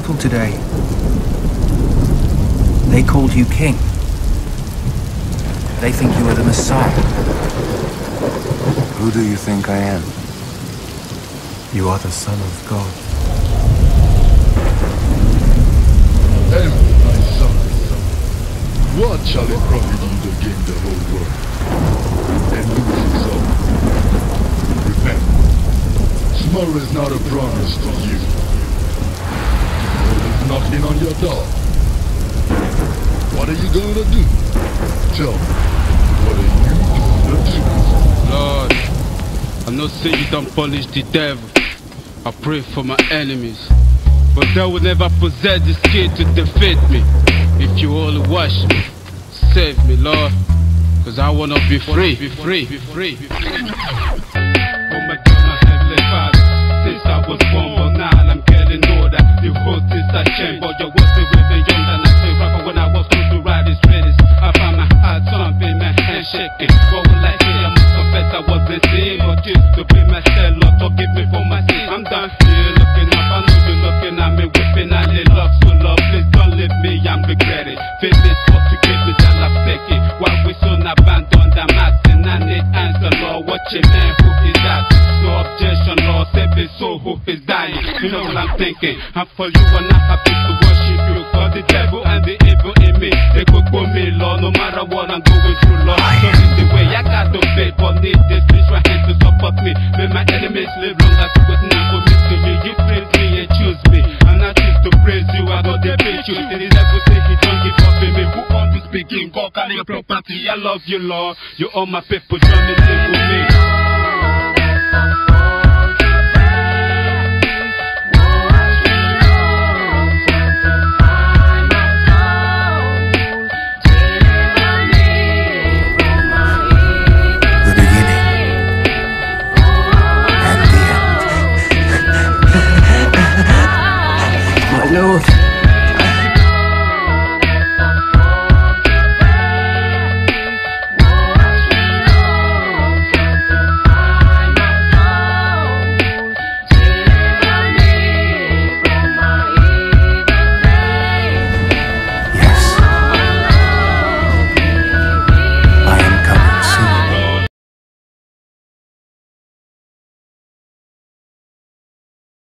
people today, they called you king. They think you are the Messiah. Who do you think I am? You are the Son of God. And my son, what shall it profit you to gain the whole world and lose your soul? Remember, tomorrow is not a promise to you. On your door. What are you gonna do? Tell me, what are you gonna do? Lord, I know you don't punish the devil. I pray for my enemies. But they will never possess the skill to defeat me. If you only wash me, save me, Lord. Cause I wanna be free, be free, be free, be free. Changed, but your words they were young than I say rapper when I was close to ride this finish. I found my heart thumping, my hand shaking. Will I say? I must confess I was the same, but used to be myself. Lord, forgive me for my sin. I'm done here looking up, I know you're looking at me, whipping. I need love, so love, please don't leave me. I'm regretting. Finish what you give me, that I've taken. Why we soon abandoned the masses? I need answer, Lord. What you man, who is that? No objection, Lord. Save his soul, who is dying. You know what I'm thinking. I'm for you and I'm happy to worship you. For the devil and the evil in me, they could put me, Lord. No matter what I'm going through, Lord. Show me the way. I got the faith, but need this spiritual hand to support me. May my enemies live long as with now for me to you. You praise me and choose me. And I choose to praise you. I got the picture. The devil say he don't give up in me. Who want to speak in God? Can your property? I love you, Lord. You all my people. Join me, sing with me.